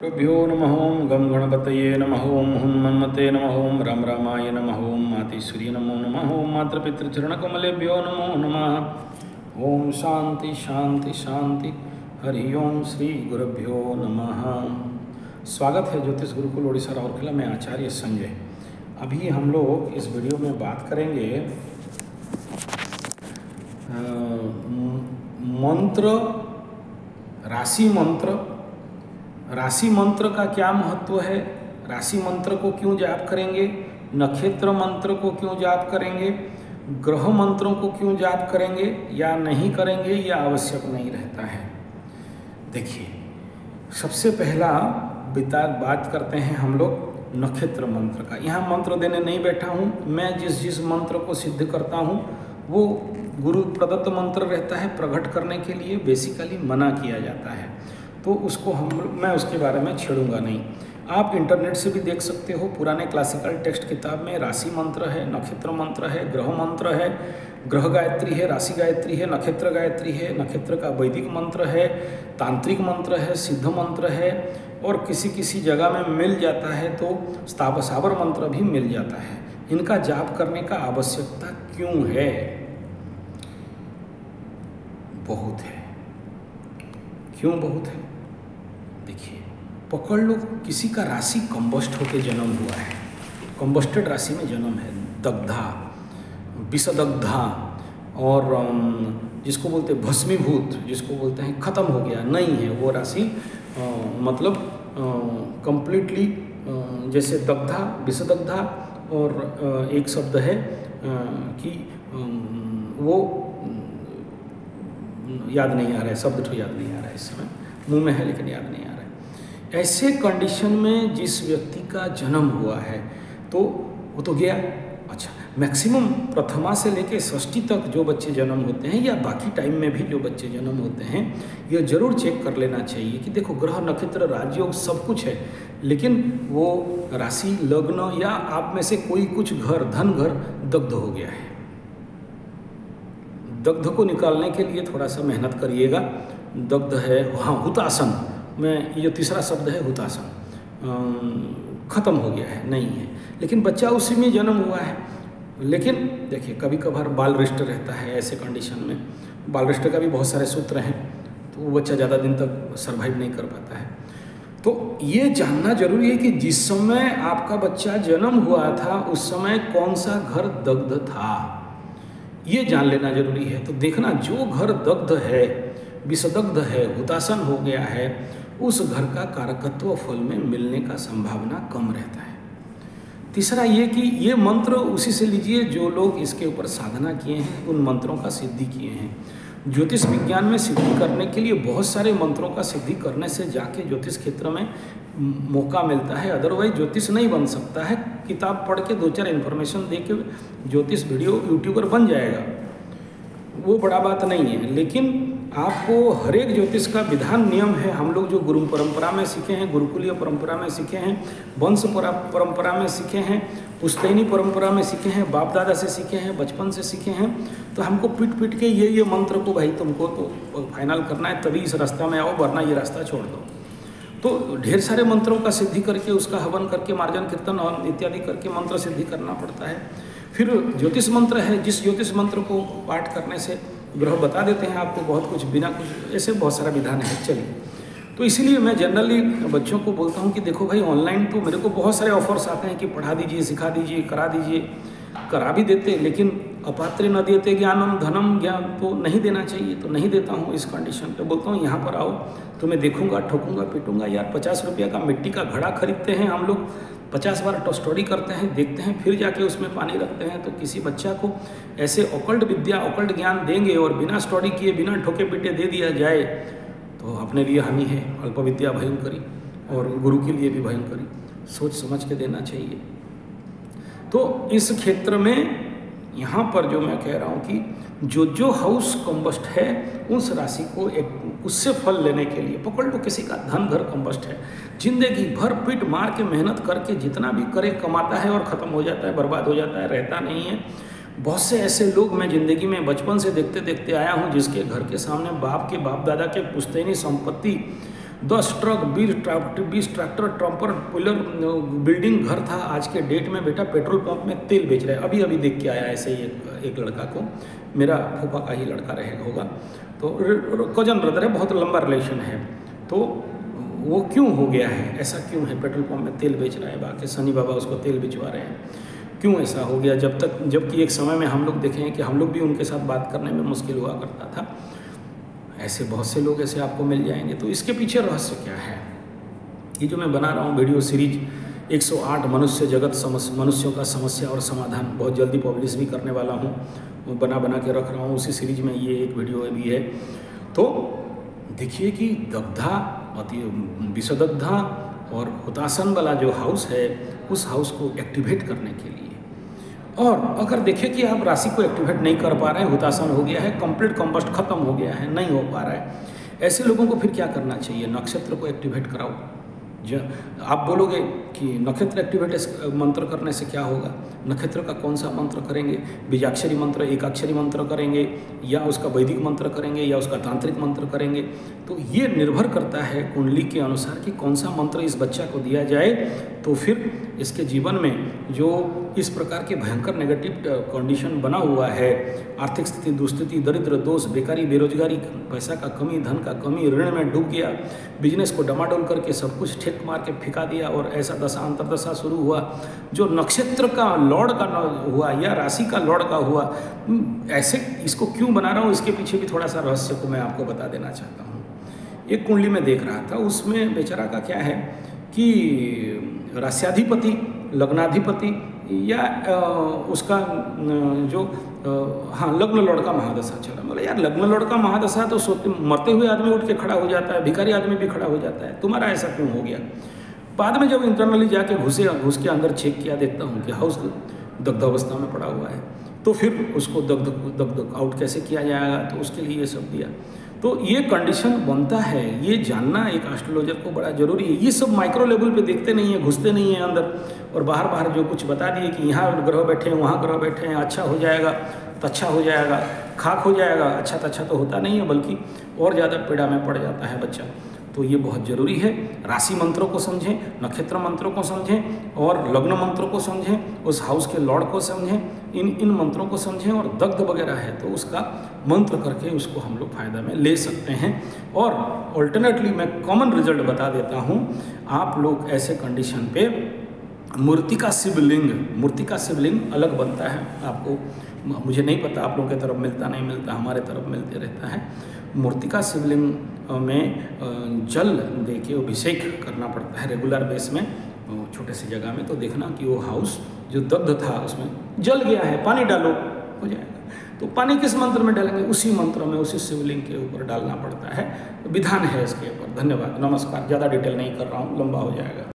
गुरुभ्यो नमः ओं गं गणपतये नमः ओं हुं मन्मते नमः ओं राम रामाय नमः ओं मातेश्वरी नमो नमः ओं मातृपितृचरणकमलेभ्यो नमो नमः। ओं शांति शांति शांति। हरि ओं श्री गुरुभ्यो नमः। स्वागत है ज्योतिष गुरुकुल ओडिशा राउरकेला में आचार्य संजय। अभी हम लोग इस वीडियो में बात करेंगे मंत्र, राशि मंत्र राशि मंत्र का क्या महत्व है? राशि मंत्र को क्यों जाप करेंगे? नक्षत्र मंत्र को क्यों जाप करेंगे? ग्रह मंत्रों को क्यों जाप करेंगे? या नहीं करेंगे, या आवश्यक नहीं रहता है। देखिए, सबसे पहला बिता, बात करते हैं हम लोग नक्षत्र मंत्र का। यहाँ मंत्र देने नहीं बैठा हूँ। मैं जिस जिस मंत्र को सिद्ध करता हूँ, वो गुरु प्रदत्त मंत्र रहता है प्रकट करने के लिए बेसिकली मना किया जाता है। तो उसको हम, मैं उसके बारे में छेड़ूँगा नहीं। आप इंटरनेट से भी देख सकते हो, पुराने क्लासिकल टेक्स्ट किताब में राशि मंत्र है, नक्षत्र मंत्र है, ग्रह मंत्र है, ग्रह गायत्री है, राशि गायत्री है, नक्षत्र गायत्री है, नक्षत्र का वैदिक मंत्र है, तांत्रिक मंत्र है, सिद्ध मंत्र है, और किसी किसी जगह में मिल जाता है तो स्थावसावर मंत्र भी मिल जाता है। इनका जाप करने का आवश्यकता क्यों है? बहुत है। क्यों बहुत है? देखिए, पकड़ लो, किसी का राशि कंबस्ट होकर जन्म हुआ है। कंबस्टेड राशि में जन्म है। दग्धा, विषदग्धा, और जिसको बोलते हैं भस्मीभूत, जिसको बोलते हैं ख़त्म हो गया, नहीं है, वो राशि मतलब कंप्लीटली जैसे दग्धा, विषदग्धा, और एक शब्द है कि वो याद नहीं आ रहा है, शब्द तो याद नहीं आ रहा है इस समय। मुँह में है लेकिन याद नहीं आ रहा है। ऐसे कंडीशन में जिस व्यक्ति का जन्म हुआ है तो वो तो गया। अच्छा मैक्सिमम प्रथमा से लेके षष्ठी तक जो बच्चे जन्म होते हैं या बाकी टाइम में भी जो बच्चे जन्म होते हैं यह ज़रूर चेक कर लेना चाहिए कि देखो, ग्रह, नक्षत्र, राजयोग सब कुछ है, लेकिन वो राशि, लग्न या आप में से कोई कुछ घर, धन घर दग्ध हो गया है। दग्ध को निकालने के लिए थोड़ा सा मेहनत करिएगा। दग्ध है हाँ हुतासन। में, ये तीसरा शब्द है, हुतासन। खत्म हो गया है, नहीं है। लेकिन बच्चा उसी में जन्म हुआ है। लेकिन, देखिए कभी कभार बाल रिष्ट रहता है ऐसे कंडीशन में। बाल रिष्ट का भी बहुत सारे सूत्र हैं तो वो बच्चा ज़्यादा दिन तक सर्वाइव नहीं कर पाता है। तो ये जानना ज़रूरी है कि जिस समय आपका बच्चा जन्म हुआ था, उस समय कौन सा घर दग्ध था? ये जान लेना ज़रूरी है। तो देखना, जो घर दग्ध है, विषदग्ध है हुतासन हो गया है, उस घर का कारकत्व फल में मिलने का संभावना कम रहता है। तीसरा ये कि ये मंत्र उसी से लीजिए जो लोग इसके ऊपर साधना किए हैं, उन मंत्रों का सिद्धि किए हैं। ज्योतिष विज्ञान में सिद्धि करने के लिए बहुत सारे मंत्रों का सिद्धि करने से जाके ज्योतिष क्षेत्र में मौका मिलता है। अदरवाइज़ ज्योतिष नहीं बन सकता है। किताब पढ़ के दो चार इन्फॉर्मेशन दे के ज्योतिष वीडियो यूट्यूबर बन जाएगा। वो बड़ा बात नहीं है। लेकिन आपको हर एक ज्योतिष का विधान नियम है। हम लोग जो गुरु परंपरा में सीखे हैं, गुरुकुलीय परंपरा में सीखे हैं, वंश परा- परंपरा में सीखे हैं, पुस्तैनी परंपरा में सीखे हैं, बाप दादा से सीखे हैं, बचपन से सीखे हैं तो हमको पीट पीट के ये ये मंत्र को भाई तुमको तो फाइनल करना है, तभी इस रास्ता में आओ, वरना ये रास्ता छोड़ दो। तो ढेर सारे मंत्रों का सिद्धि करके, उसका हवन करके, मार्जन, कीर्तन और इत्यादि करके मंत्र सिद्धि करना पड़ता है। फिर ज्योतिष मंत्र है, जिस ज्योतिष मंत्र को पाठ करने से ग्रह बता देते हैं आपको बहुत कुछ, बिना कुछ, ऐसे बहुत सारा विधान है, चलिए। तो इसीलिए मैं जनरली बच्चों को बोलता हूँ कि देखो भाई ऑनलाइन तो मेरे को बहुत सारे ऑफर्स आते हैं कि पढ़ा दीजिए, सिखा दीजिए, करा दीजिए, करा भी देते लेकिन अपात्र न देते ज्ञानम, धनम ज्ञान तो नहीं देना चाहिए तो नहीं देता हूँ इस कंडीशन पे। बोलता हूँ, यहाँ पर आओ तो मैं देखूँगा, ठोकूँगा, पीटूँगा, यार पचास रुपया का मिट्टी का घड़ा खरीदते हैं हम लोग पचास बार स्टडी करते हैं, देखते हैं, फिर जाके उसमें पानी रखते हैं तो किसी बच्चा को ऐसे ओकल्ट विद्या, ओकल्ट ज्ञान देंगे और बिना स्टडी किए, बिना ठोके पीटे दे दिया जाए तो अपने लिए हानि है अल्प विद्या भयंकरी और गुरु के लिए भी भयंकरी। सोच समझ के देना चाहिए। तो इस क्षेत्र में यहाँ पर जो मैं कह रहा हूँ कि जो जो हाउस कम्बस्ट है उस राशि को एक उससे फल लेने के लिए पकड़ लो किसी का धन घर कम्बस्ट है। ज़िंदगी भर पीट मार के मेहनत करके जितना भी करे कमाता है और ख़त्म हो जाता है बर्बाद हो जाता है रहता नहीं है। बहुत से ऐसे लोग मैं ज़िंदगी में बचपन से देखते देखते आया हूँ जिसके घर के सामने बाप के बाप दादा के पुश्तैनी संपत्ति दस ट्रक बीस ट्रैक्टर बीस ट्रैक्टर ट्रम्पर पुलर बिल्डिंग घर था। आज के डेट में बेटा पेट्रोल पंप में तेल बेच रहा है। अभी अभी देख के आया ऐसे ही एक, एक लड़का को। मेरा फूफा का ही लड़का रहे, होगा। तो कज़न ब्रदर है, बहुत लंबा रिलेशन है। तो वो क्यों हो गया है? ऐसा क्यों है? पेट्रोल पंप में तेल बेच रहा है, बाकी सनी बाबा उसको तेल भिजवा रहे हैं। क्यों ऐसा हो गया? जब तक, जबकि एक समय में हम लोग देखें कि हम लोग भी उनके साथ बात करने में मुश्किल हुआ करता था। ऐसे बहुत से लोग ऐसे आपको मिल जाएँगे। तो इसके पीछे रहस्य क्या है? ये जो मैं बना रहा हूँ वीडियो सीरीज़ 108 मनुष्य जगत समस्या मनुष्यों का समस्या और समाधान बहुत जल्दी पब्लिश भी करने वाला हूँ बना बना के रख रहा हूँ। उसी सीरीज़ में ये एक वीडियो भी है। तो देखिए कि दग्धा, अति विषदग्धा और हुतासन वाला जो हाउस है, उस हाउस को एक्टिवेट करने के लिए। और अगर देखें कि आप राशि को एक्टिवेट नहीं कर पा रहे हैं हुतासन हो गया है कंप्लीट कंबस्ट खत्म हो गया है, नहीं हो पा रहा है, ऐसे लोगों को फिर क्या करना चाहिए? नक्षत्र को एक्टिवेट कराओ। आप बोलोगे कि नक्षत्र एक्टिवेट मंत्र करने से क्या होगा? नक्षत्र का कौन सा मंत्र करेंगे? बीजाक्षरी मंत्र, एकाक्षरी मंत्र करेंगे, या उसका वैदिक मंत्र करेंगे, या उसका तांत्रिक मंत्र करेंगे? तो ये निर्भर करता है कुंडली के अनुसार कि कौन सा मंत्र इस बच्चा को दिया जाए। तो फिर इसके जीवन में जो इस प्रकार के भयंकर नेगेटिव कंडीशन बना हुआ है, आर्थिक स्थिति, दुस्थिति, दरिद्र, दोष, बेकारी, बेरोजगारी, पैसा का कमी, धन का कमी, ऋण में डूब गया बिज़नेस को डमाडोल करके सब कुछ ठेक मार के फिका दिया और ऐसा दशा, अंतरदशा शुरू हुआ। जो नक्षत्र का लॉर्ड का हुआ या राशि का लॉर्ड का हुआ ऐसे इसको क्यों बना रहा हूँ? इसके पीछे भी थोड़ा सा रहस्य को मैं आपको बता देना चाहता हूँ। एक कुंडली में देख रहा था, उसमें बेचारा का क्या है कि रास्याधिपति लग्नाधिपति या उसका जो हाँ लग्न लड़का महादशा चला बोले, यार, लग्न लड़का महादशा तो सोते मरते हुए आदमी उठ के खड़ा हो जाता है, भिखारी आदमी भी खड़ा हो जाता है। तुम्हारा ऐसा क्यों हो गया? बाद में जब इंटरनली जाके घुसे घुस के अंदर चेक किया, देखता हूँ कि हाउस दग्ध अवस्था में पड़ा हुआ है। तो फिर उसको दग्ध दग्ध आउट कैसे किया जाएगा? तो उसके लिए ये सब दिया। तो ये कंडीशन बनता है, ये जानना एक एस्ट्रोलॉजर को बड़ा ज़रूरी है। ये सब माइक्रो लेवल पे देखते नहीं है, घुसते नहीं है अंदर। और बाहर बाहर जो कुछ बता दिए कि यहाँ ग्रह बैठे हैं, वहाँ ग्रह बैठे हैं अच्छा हो जाएगा तो अच्छा हो जाएगा, खाक हो जाएगा अच्छा तो अच्छा तो होता नहीं है, बल्कि और ज़्यादा पीड़ा में पड़ जाता है बच्चा। तो ये बहुत ज़रूरी है। राशि मंत्रों को समझें, नक्षत्र मंत्रों को समझें और लग्न मंत्रों को समझें, उस हाउस के लॉर्ड को समझें, इन इन मंत्रों को समझें और दग्ध वगैरह है तो उसका मंत्र करके उसको हम लोग फ़ायदा में ले सकते हैं। और ऑल्टरनेटली मैं कॉमन रिज़ल्ट बता देता हूँ, आप लोग ऐसे कंडीशन पे मूर्ति का शिवलिंग मूर्ति का शिवलिंग अलग बनता है। आपको, मुझे नहीं पता, आप लोगों के तरफ़ मिलता, नहीं मिलता, हमारे तरफ़ मिलते रहता है। मूर्ति का शिवलिंग में जल दे के अभिषेक करना पड़ता है रेगुलर बेस में छोटे से जगह में तो देखना कि वो हाउस जो दग्ध था, उसमें जल गया है, पानी डालो, हो जाएगा। तो पानी किस मंत्र में डालेंगे? उसी मंत्र में, उसी शिवलिंग के ऊपर डालना पड़ता है। विधान है इसके ऊपर, धन्यवाद, नमस्कार, ज़्यादा डिटेल नहीं कर रहा हूँ, लंबा हो जाएगा।